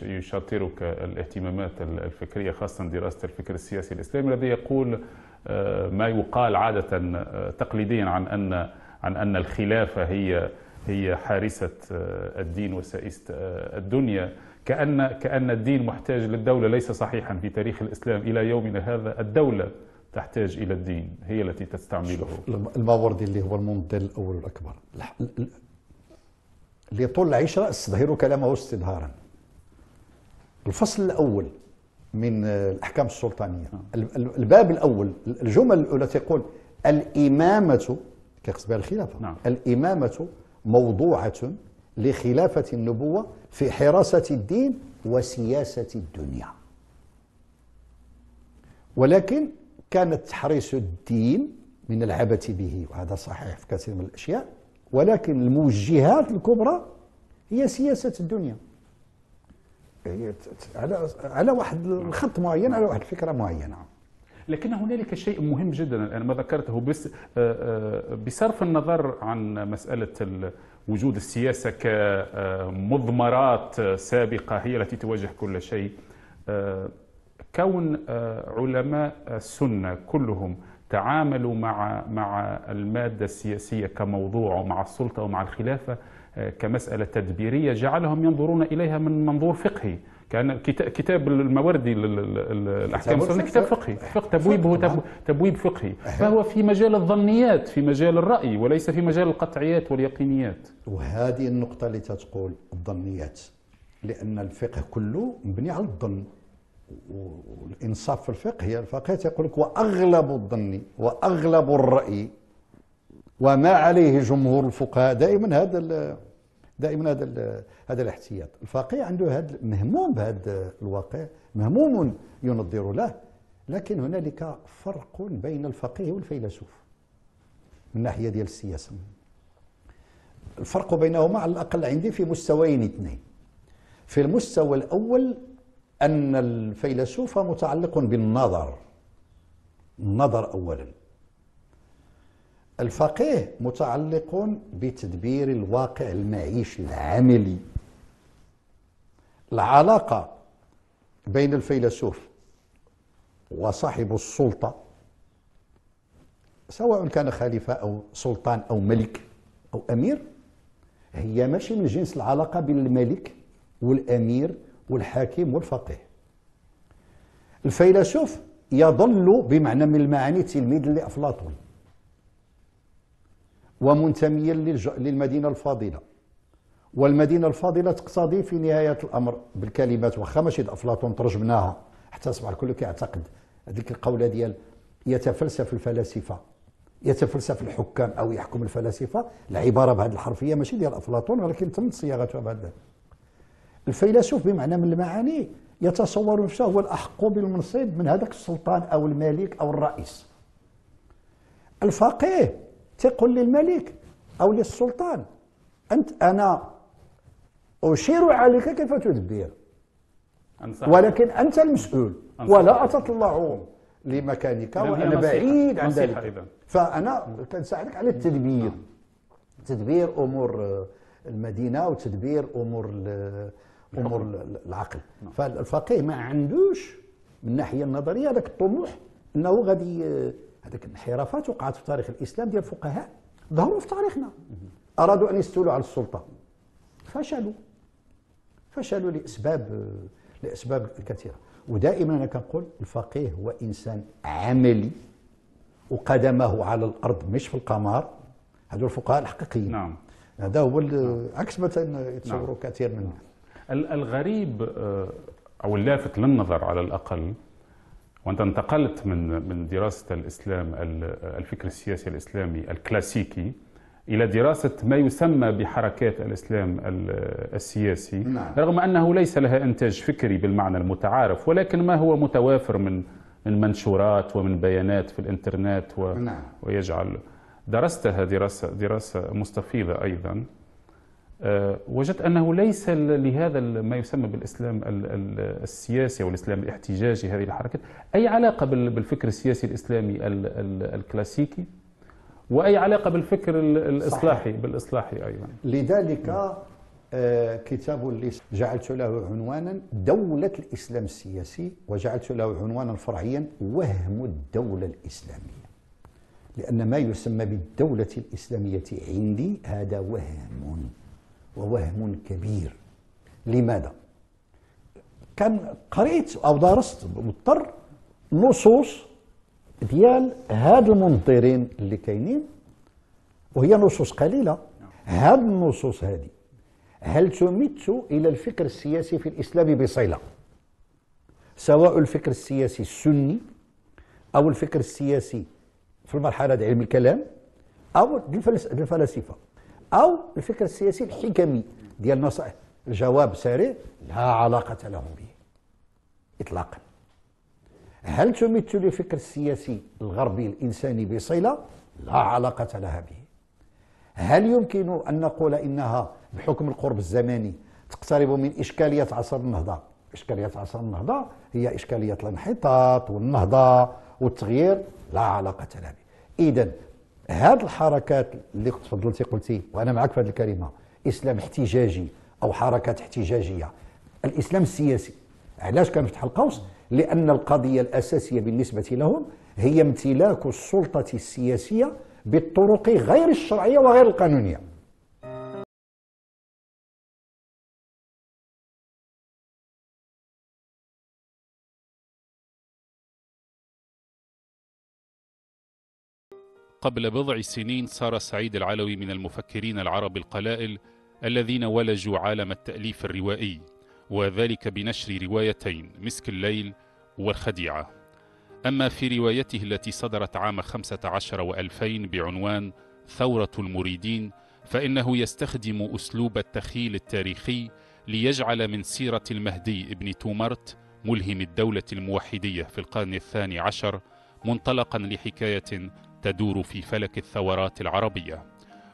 يشاطرك الاهتمامات الفكرية خاصة دراسة الفكر السياسي الإسلامي الذي يقول آه، ما يقال عادة آه، تقليديا عن ان عن أن الخلافة هي هي حارسة آه، الدين وسائسه الدنيا. كان كأن الدين محتاج للدولة ليس صحيحا في تاريخ الإسلام إلى يومنا هذا. الدولة تحتاج إلى الدين هي التي تستعمله. الماوردي اللي هو الممثل الأول والأكبر اللي طول العشرة استظهروا كلامه استظهارا. الفصل الأول من الأحكام السلطانية. الباب الأول الجمل الأولى تقول الإمامة كيقصد بها الخلافة؟ نعم. الإمامة موضوعة لخلافة النبوة في حراسة الدين وسياسة الدنيا. ولكن كانت تحريص الدين من العبث به وهذا صحيح في كثير من الأشياء ولكن الموجهات الكبرى هي سياسة الدنيا. على على واحد الخط معين على واحد الفكرة معينة. لكن هنالك شيء مهم جدا الآن ما ذكرته بس آه، آه، بصرف النظر عن مسألة وجود السياسة كمضمرات سابقة هي التي تواجه كل شيء آه، كون آه، علماء السنة كلهم تعاملوا مع مع المادة السياسية كموضوع ومع السلطة ومع الخلافة آه، كمسألة تدبيرية جعلهم ينظرون إليها من منظور فقهي. كأن كتاب الموردي الأحكام السنة كتاب فقهي. فقه تبويبه تبويب فقهي. فهو في مجال الظنيات في مجال الرأي وليس في مجال القطعيات واليقينيات. وهذه النقطة اللي تتقول الظنيات لأن الفقه كله مبني على الظن. والإنصاف في الفقه هي الفقيه يقول لك وأغلب الظن وأغلب الرأي وما عليه جمهور الفقهاء. دائما هذا دائما هذا هذا الاحتياط. الفقيه عنده هذا مهموم بهذا الواقع مهموم ينظر له لكن هنالك فرق بين الفقيه والفيلسوف من ناحية ديال السياسة. الفرق بينهما على الأقل عندي في مستويين اثنين. في المستوى الأول أن الفيلسوف متعلق بالنظر. النظر أولا. الفقيه متعلق بتدبير الواقع المعيش العملي. العلاقة بين الفيلسوف وصاحب السلطة سواء كان خليفة أو سلطان أو ملك أو أمير هي ماشي من جنس العلاقة بين الملك والأمير والحاكم والفقيه. الفيلسوف يظل بمعنى من المعاني تلميذ لأفلاطون. ومنتميا للمدينة الفاضلة. والمدينة الفاضلة تقتضي في نهاية الأمر بالكلمات واخا ماشي أفلاطون ترجمناها حتى أصبح الكل كيعتقد هذيك القولة ديال يتفلسف الفلاسفة. يتفلسف الحكام أو يحكم الفلاسفة العبارة بهذه الحرفية ماشي ديال أفلاطون ولكن تم صياغتها بهذا. الفيلسوف بمعنى من المعاني يتصور نفسه هو الأحق بالمنصب من هذاك السلطان أو الملك أو الرئيس. الفقيه تقول للملك أو للسلطان. أنت أنا أشير عليك كيف تدبر؟ ولكن أنت المسؤول. ولا أتطلع لمكانك وأنا بعيد عن ذلك. فأنا كنساعدك على التدبير. نعم. تدبير أمور المدينة وتدبير أمور أمور العقل. نعم. فالفقيه ما عندوش من الناحية النظرية هذاك الطموح أنه غادي هذاك الانحرافات وقعت في تاريخ الإسلام ديال الفقهاء ظهروا في تاريخنا. أرادوا أن يستولوا على السلطة. فشلوا. فشلوا لأسباب لأسباب كثيرة. ودائما أنا كنقول الفقيه هو إنسان عملي وقدمه على الأرض مش في القمر. هذو الفقهاء الحقيقيين. نعم. هذا هو عكس ما يتصوروا نعم. كثير من الغريب آه، أو اللافت للنظر على الأقل وأنت انتقلت من من دراسة الإسلام الفكر السياسي الإسلامي الكلاسيكي إلى دراسة ما يسمى بحركات الإسلام السياسي نعم. رغم أنه ليس لها إنتاج فكري بالمعنى المتعارف ولكن ما هو متوافر من من منشورات ومن بيانات في الإنترنت و نعم. ويجعل درستها دراسة دراسة مستفيضة أيضا وجدت أنه ليس لهذا ما يسمى بالإسلام السياسي أو الإسلام الاحتجاجي هذه الحركات. أي علاقة بالفكر السياسي الإسلامي الكلاسيكي؟ وأي علاقة بالفكر الإصلاحي؟ صحيح. بالإصلاحي أيضا. لذلك آه كتاب اللي جعلت له عنوانا دولة الإسلام السياسي وجعلت له عنوانا فرعيا وهم الدولة الإسلامية. لأن ما يسمى بالدولة الإسلامية عندي هذا وهم. ووهم كبير. لماذا؟ كان قريت أو درست مضطر نصوص ديال هاد المنظرين اللي كاينين وهي نصوص قليلة. هاد النصوص هذه هل تمت إلى الفكر السياسي في الإسلام بصلة؟ سواء الفكر السياسي السني أو الفكر السياسي في المرحلة ديال علم الكلام أو الفلاسفه أو الفكر السياسي الحكمي ديال نصائح الجواب سريع لا علاقة له به اطلاقا. هل تمثل الفكر السياسي الغربي الإنساني بصلة؟ لا علاقة لها به هل يمكن أن نقول إنها بحكم القرب الزماني تقترب من إشكالية عصر النهضة؟ إشكالية عصر النهضة هي إشكالية الانحطاط والنهضة والتغيير. لا علاقة لها به إذا هذه الحركات اللي تفضلتي قلتي وأنا معك في هذه الكلمة إسلام احتجاجي أو حركات احتجاجية. الإسلام السياسي. علاش كنفتح القوس لأن القضية الأساسية بالنسبة لهم هي امتلاك السلطة السياسية بالطرق غير الشرعية وغير القانونية. قبل بضع سنين صار سعيد العلوي من المفكرين العرب القلائل الذين ولجوا عالم التأليف الروائي وذلك بنشر روايتين مسك الليل والخديعة. أما في روايته التي صدرت عام 15 وألفين بعنوان ثورة المريدين فإنه يستخدم أسلوب التخيل التاريخي ليجعل من سيرة المهدي ابن تومرت ملهم الدولة الموحدية في القرن الثاني عشر منطلقا لحكاية تدور في فلك الثورات العربية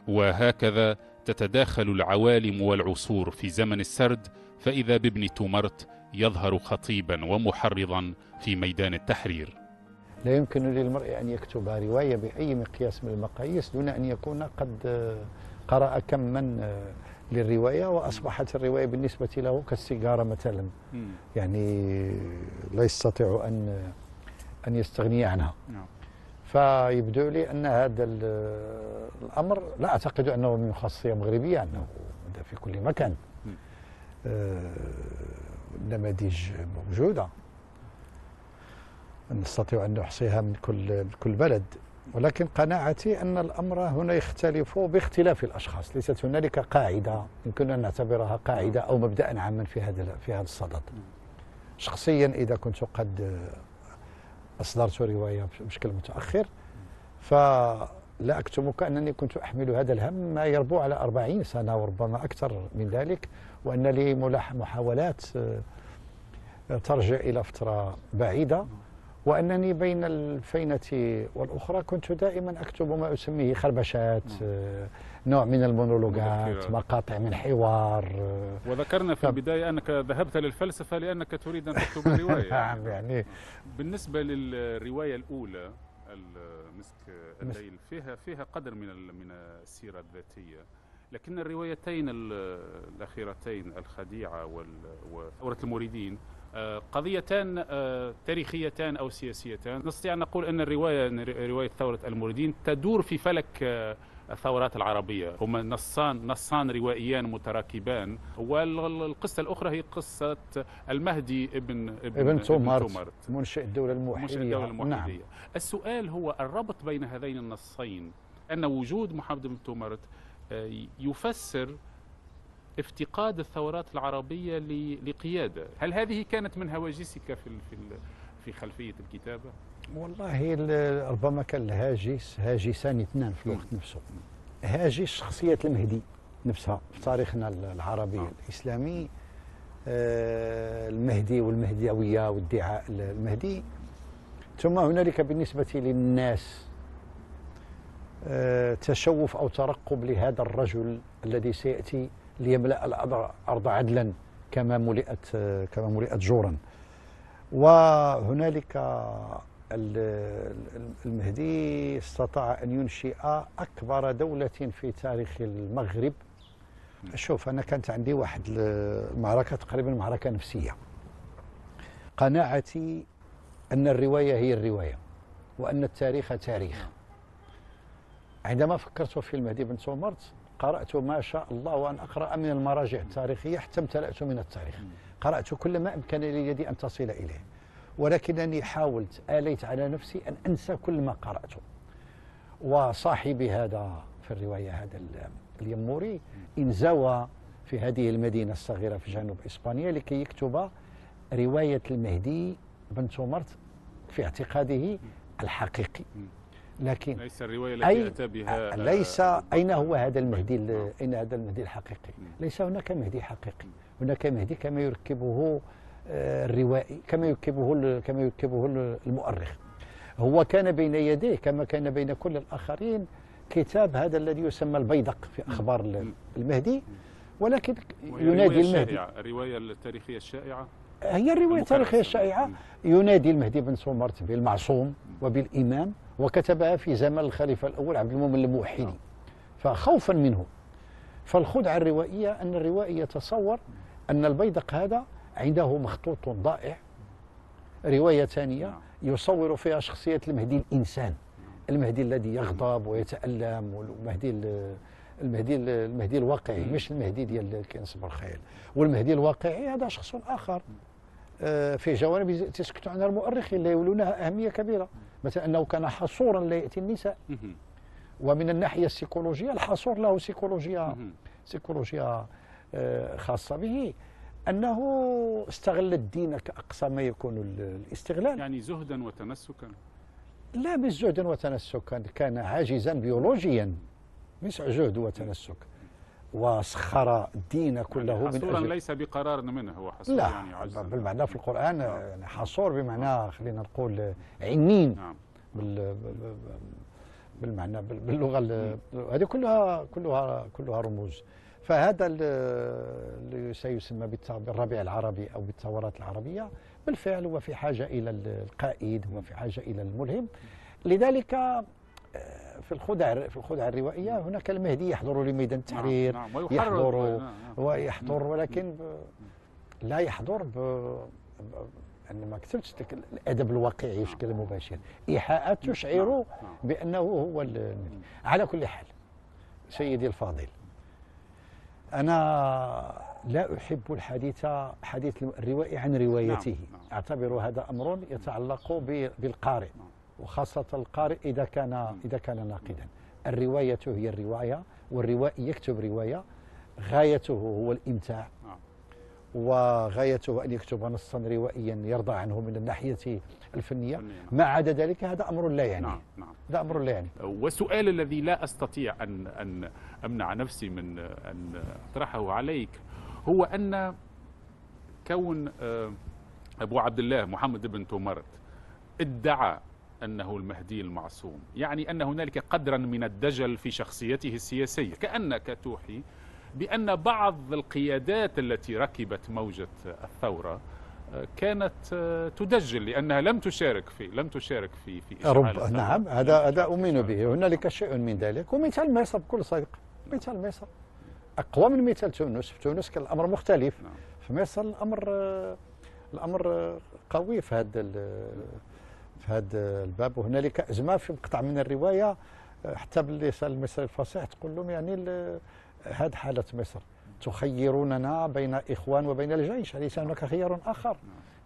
وهكذا تتداخل العوالم والعصور في زمن السرد فإذا بابن تومرت يظهر خطيبا ومحرضا في ميدان التحرير. لا يمكن للمرء أن يكتب رواية بأي مقياس من المقاييس دون أن يكون قد قرأ كما للرواية وأصبحت الرواية بالنسبة له كالسيجارة مثلا. يعني لا يستطيع أن أن يستغني عنها. نعم. فيبدو لي أن هذا الأمر لا أعتقد أنه من خاصية مغربية أنه في كل مكان. آه، النماذج موجودة. نستطيع أن نحصيها من كل من كل بلد. ولكن قناعتي أن الأمر هنا يختلف باختلاف الأشخاص. ليست هنالك قاعدة يمكن أن نعتبرها قاعدة أو مبدأ عاما في هذا في هذا الصدد. شخصيا إذا كنت قد أصدرت رواية بشكل متأخر. فلا أكتمك أنني كنت أحمل هذا الهم ما يربو على أربعين سنة وربما أكثر من ذلك وأن لي محاولات آه، ترجع إلى فترة بعيدة. وأنني بين الفينة والأخرى كنت دائما أكتب ما أسميه خربشات نعم. آه، نوع من المونولوجات مقاطع من حوار آه، وذكرنا في البداية أنك ذهبت للفلسفة لأنك تريد أن تكتب رواية. نعم يعني بالنسبة للرواية الأولى المسك الليل فيها فيها قدر من من السيرة الذاتية. لكن الروايتين الأخيرتين الخديعة وثورة المريدين قضيتان آه، تاريخيتان أو سياسيتان. نستطيع أن نقول أن الرواية رواية ثورة المريدين تدور في فلك آه، الثورات العربية. هما نصان نصان روائيان متراكبان. والقصة الأخرى هي قصة المهدي ابن ابن, ابن تومارت منشئ الدولة الموحدية منشئ الدولة الموحدية نعم. السؤال هو الربط بين هذين النصين. أن وجود محمد بن تومارت يفسر افتقاد الثورات العربية لقيادة. هل هذه كانت من هواجسك في في في خلفية الكتابة؟ والله ربما كان الهاجس هاجسان اثنان في الوقت نفسه. هاجس شخصية المهدي نفسها في تاريخنا العربي آه. الإسلامي. آه المهدي والمهديوية وادعاء المهدي. ثم هنالك بالنسبة للناس آه تشوف أو ترقب لهذا الرجل الذي سيأتي. ليملأ الأرض عدلا كما ملئت كما ملئت جورا. وهنالك المهدي استطاع أن ينشئ أكبر دولة في تاريخ المغرب. شوف أنا كانت عندي واحد المعركة تقريبا معركة نفسية. قناعتي أن الرواية هي الرواية وأن التاريخ تاريخ. عندما فكرت في المهدي بن سومرت قرأت ما شاء الله وأن أقرأ من المراجع التاريخية حتى امتلأت من التاريخ. قرأت كل ما أمكن لي أن تصل إليه. ولكنني حاولت آليت على نفسي أن أنسى كل ما قرأته. وصاحبي هذا في الرواية هذا اليموري انزوى في هذه المدينة الصغيرة في جنوب إسبانيا لكي يكتب رواية المهدي بن تومرت في اعتقاده الحقيقي. لكن ليس الرواية التي أتى بها ليس أين هو هذا المهدي أين هذا المهدي الحقيقي؟ ليس هناك مهدي حقيقي. هناك مهدي كما يركبه آه، الروائي كما يركبه كما يركبه المؤرخ. هو كان بين يديه كما كان بين كل الآخرين كتاب هذا الذي يسمى البيدق في أخبار المهدي. ولكن ينادي المهدي الرواية التاريخية الشائعة؟ هي الرواية التاريخية الشائعة. ينادي المهدي بن سمرت بالمعصوم وبالإمام. وكتبها في زمن الخليفة الأول عبد المؤمن الموحدي. فخوفا منه. فالخدعة الروائية أن الروائي يتصور أن البيدق هذا عنده مخطوط ضائع. رواية ثانية يصور فيها شخصية المهدي الإنسان. المهدي الذي يغضب ويتألم والمهدي المهدي المهدي الواقعي مش المهدي ديال كينصب الخيل والمهدي الواقعي هذا شخص آخر. آه، في جوانب تسكت عنها المؤرخين لا يولونها أهمية كبيرة. مثلا أنه كان حصورا لا يأتي النساء ومن الناحية السيكولوجية الحصور له سيكولوجيا سيكولوجيا آه، خاصة به. أنه استغل الدين كأقصى ما يكون الاستغلال. يعني زهدا وتنسكا لا مش زهدا وتنسكا كان عاجزا بيولوجيا. مش زهد وتنسك وسخر الدين كله يعني حصورا من أجل ليس بقرار منه هو حصور لا يعني بالمعنى في القرآن نعم. يعني حصور بمعنى خلينا نقول عنين نعم. بالمعنى بال- باللغة ال- هذه كلها كلها كلها رموز فهذا ال- اللي سيسمى بالربيع العربي أو بالثورات العربية بالفعل هو في حاجة إلى ال- القائد هو في حاجة إلى الملهم لذلك آه، في الخدع في الخدع الروائية هناك المهدي يحضر لميدان التحرير نعم. ويحرض- يحضر نعم، نعم. ويحضر ولكن ب... لا يحضر ب... أنا ما كتبتش الأدب الواقعي بشكل مباشر ايحاءات تشعر نعم. بأنه هو. على كل حال سيدي الفاضل أنا لا أحب الحديث حديث الروائي عن روايته نعم، نعم. أعتبر هذا أمر يتعلق. بالقارئ نعم. وخاصة القارئ إذا كان إذا كان ناقدا. الرواية هي الرواية والروائي يكتب رواية غايته هو الإمتاع. نعم. وغايته أن يكتب نصا روائيا يرضى عنه من الناحية الفنية. فنية، نعم. ما عدا ذلك هذا أمر لا يعني. نعم نعم. هذا أمر لا يعني. والسؤال الذي لا أستطيع ان أن أمنع نفسي من أن أطرحه عليك هو أن كون آه، أبو عبد الله محمد بن تومرت ادعى أنه المهدي المعصوم، يعني أن هنالك قدرا من الدجل في شخصيته السياسية، كأنك توحي بأن بعض القيادات التي ركبت موجة الثورة آه، كانت آه، تدجل لأنها لم تشارك في لم تشارك في في رب الثورة. نعم هذا هذا أؤمن به. هنالك شيء من ذلك ومثال مصر بكل صدق مثال مصر أقوى من مثال تونس. في تونس كان الأمر مختلف. نعم. في مصر الأمر الأمر قوي في هذا في هذا الباب وهنالك ازمه في مقطع من الرواية حتى باللسان المصري الفصيح تقول لهم يعني هذه حالة مصر تخيروننا بين إخوان وبين الجيش ليس هناك خيار آخر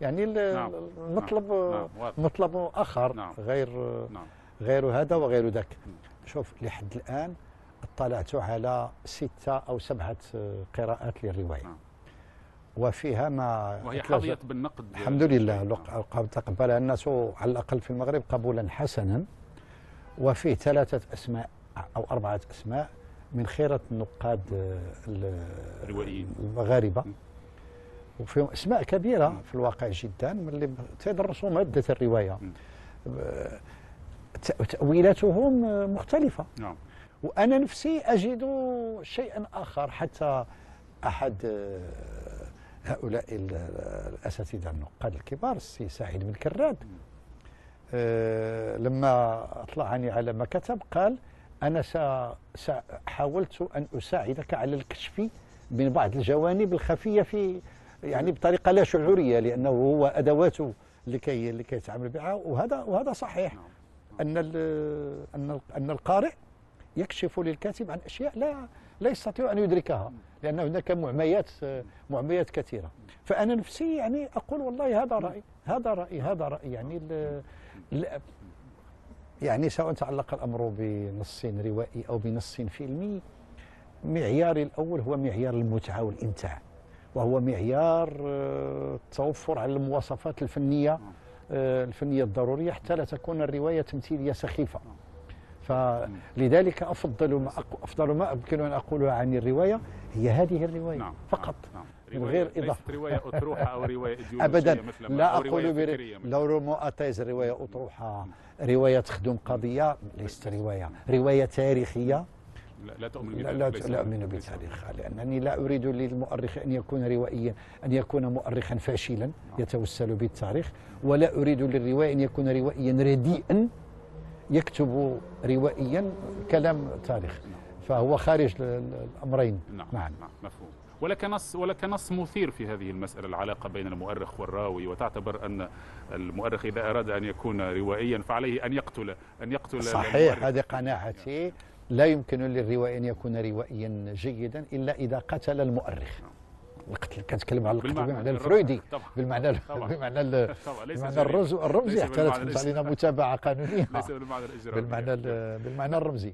يعني نعم. المطلب نعم. واضح. مطلب آخر نعم. غير نعم غير هذا وغير ذاك شوف لحد الآن اطلعت على ستة أو سبعة قراءات للرواية نعم. وفيها ما وهي حظيت بالنقد. الحمد لله. تقبلها الناس على الأقل في المغرب قبولا حسنا. وفيه ثلاثة أسماء أو أربعة أسماء من خيرة النقاد ال- الروائيين. المغاربة. وفيهم أسماء كبيرة في الواقع جدا من اللي تدرسوا مادة الرواية. ت- تأويلاتهم مختلفة. نعم. وأنا نفسي أجد شيئا آخر حتى أحد آه، هؤلاء ال- الأساتذة النقاد الكبار السي سعيد بن كراد. آه، لما أطلعني على ما كتب قال أنا سا- سا- حاولت أن أساعدك على الكشف من بعض الجوانب الخفية في يعني بطريقة لا شعورية لأنه هو أدواته لكي لكي يتعامل بها. وهذا وهذا صحيح. نعم. أن ال- أن القارئ يكشف للكاتب عن أشياء لا لا يستطيع أن يدركها. لأن هناك معميات معميات كثيرة. فأنا نفسي يعني أقول والله هذا رايي هذا رايي هذا رايي يعني ال- ال- يعني سواء تعلق الأمر بنص روائي أو بنص فيلمي معياري الأول هو معيار المتعة والامتاع وهو معيار آه، التوفر على المواصفات الفنية آه، الفنية الضرورية حتى لا تكون الرواية تمثيلية سخيفة. فلذلك أفضل ما أفضل ما يمكن أن اقوله عن الرواية هي هذه الرواية نعم فقط نعم. من رواية- غير ليست إضافة. رواية أطروحة أو رواية ما لا أو رواية أقول فكرية مثل- بر... لو روماتيز رواية أطروحة رواية تخدم قضية ليست رواية. رواية تاريخية؟ لا, لا تؤمن لا, لا, أؤمن بالتاريخ لأنني لا أريد للمؤرخ أن يكون روائيا أن يكون مؤرخا فاشلا يتوسل بالتاريخ ولا أريد للرواية أن يكون روائيا رديئا يكتب روائيا كلام تاريخ. فهو خارج ال- ال- الأمرين. نعم معا نعم مفهوم. ولك نص ولك نص مثير في هذه المسألة العلاقة بين المؤرخ والراوي وتعتبر أن المؤرخ إذا أراد أن يكون روائيا فعليه أن يقتل أن يقتل صحيح. هذه قناعتي. لا يمكن للروائي أن يكون روائيا جيدا إلا إذا قتل المؤرخ. القتل كنتكلم على القتل الرفع. الفرويدي بالمعنى طبعا. بالمعنى ال- طبعا. الرمز الرمزي حتى تحدث علينا الاجتماعي. متابعة قانونية ليس بالمعنى الإجرامي بالمعنى ال- بالمعنى الرمزي